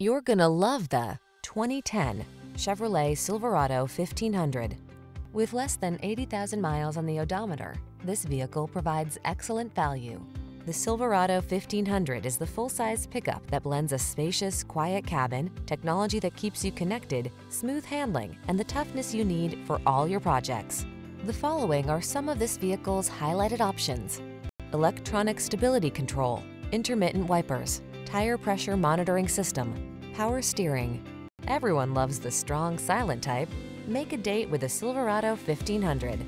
You're gonna love the 2010 Chevrolet Silverado 1500. With less than 80,000 miles on the odometer, this vehicle provides excellent value. The Silverado 1500 is the full-size pickup that blends a spacious, quiet cabin, technology that keeps you connected, smooth handling, and the toughness you need for all your projects. The following are some of this vehicle's highlighted options. Electronic stability control, intermittent wipers, tire pressure monitoring system, power steering. Everyone loves the strong silent type. Make a date with a Silverado 1500.